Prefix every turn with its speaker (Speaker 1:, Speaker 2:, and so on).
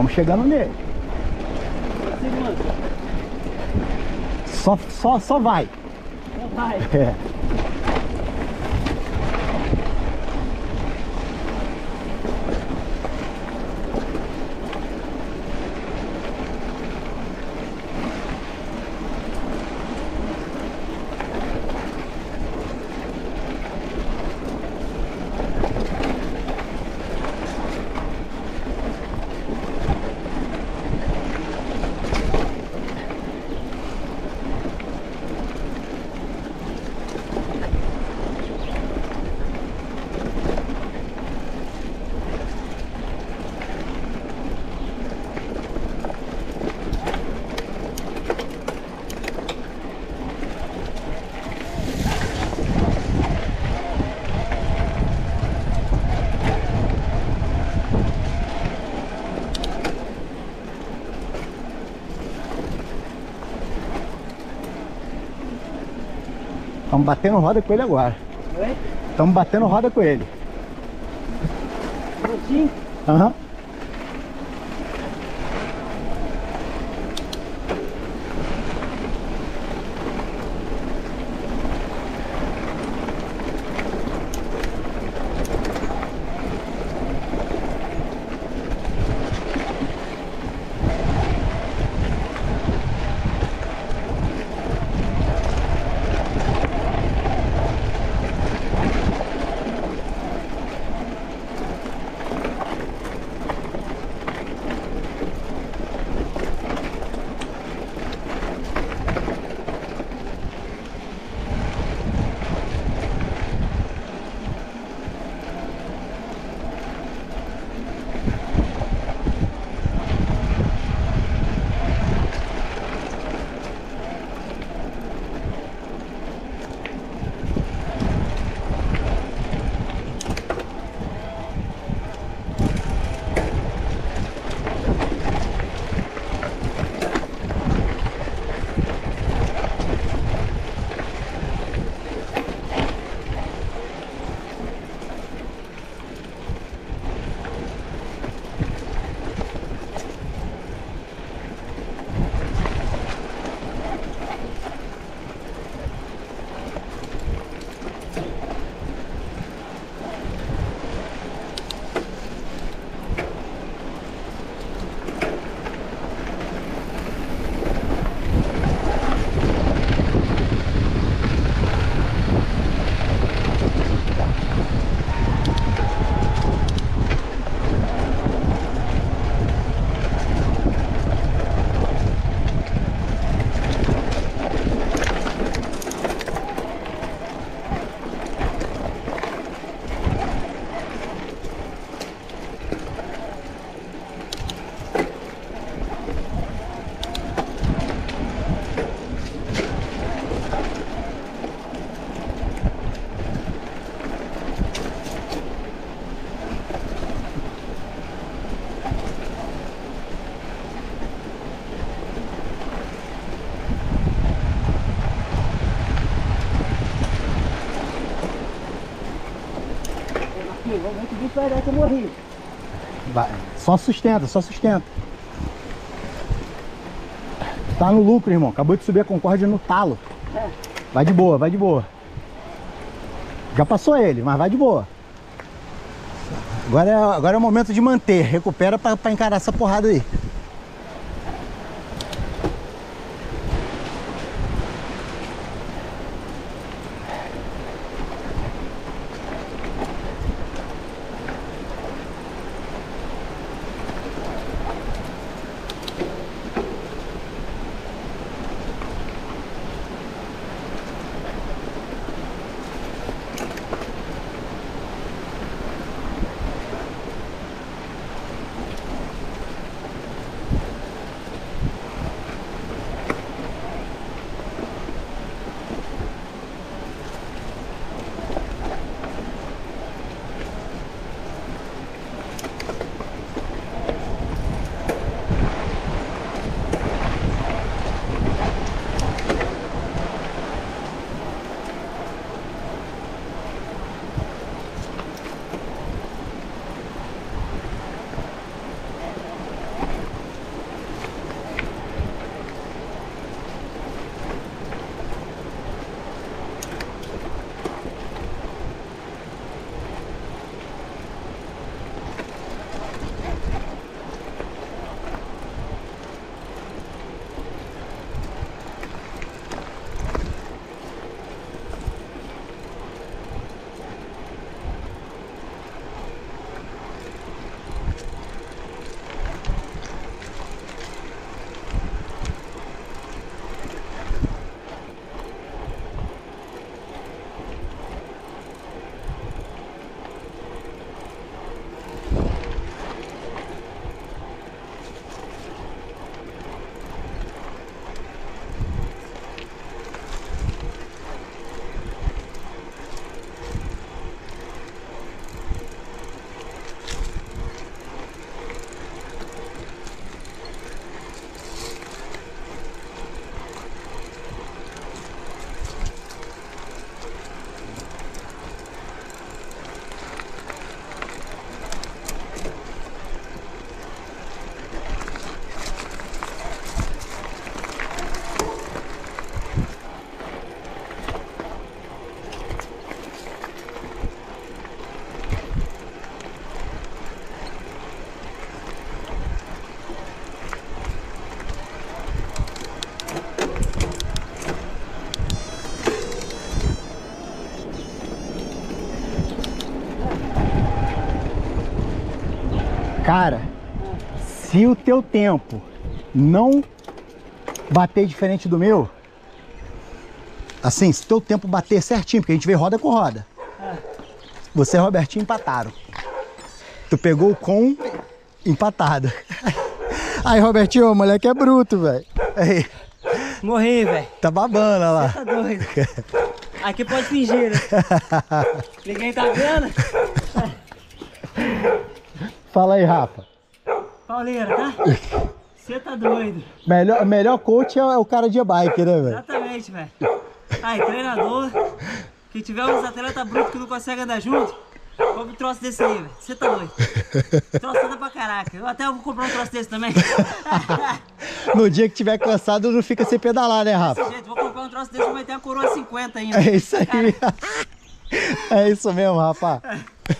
Speaker 1: Estamos chegando nele. Só, só, só vai.
Speaker 2: Então vai.
Speaker 1: É. Estamos batendo roda com ele agora.
Speaker 2: Oi?
Speaker 1: Estamos batendo roda com ele.
Speaker 2: Prontinho?
Speaker 1: Aham.
Speaker 2: Aqui, que eu morri.
Speaker 1: Vai. Só sustenta, só sustenta. Tá no lucro, irmão. Acabou de subir a Concórdia no talo.
Speaker 2: É.
Speaker 1: Vai de boa, vai de boa. Já passou ele, mas vai de boa. Agora é, agora é o momento de manter. Recupera pra, pra encarar essa porrada aí. Cara, se o teu tempo não bater diferente do meu, assim, se teu tempo bater certinho, porque a gente vê roda com roda. Você e Robertinho empataram. Tu pegou o com empatado. Aí, Robertinho, o moleque é bruto, velho.
Speaker 2: Morri, velho.
Speaker 1: Tá babando, olha lá.
Speaker 2: Tá doido. Aqui pode fingir, né? Ninguém tá vendo?
Speaker 1: Fala aí, Rafa.
Speaker 2: Pauleira, tá? Você tá doido.
Speaker 1: Melhor, melhor coach é o cara de bike, né, velho?
Speaker 2: Exatamente, velho. Aí, treinador. Que tiver uns atletas brutos que não conseguem andar junto, compra um troço desse aí, velho. Você tá doido. Troço anda pra caraca. Eu até vou comprar um troço desse também.
Speaker 1: No dia que tiver cansado, não fica sem pedalar, né, Rafa?
Speaker 2: Gente, vou comprar um troço desse, vai ter a coroa 50 ainda.
Speaker 1: É isso aí. É isso mesmo, Rafa.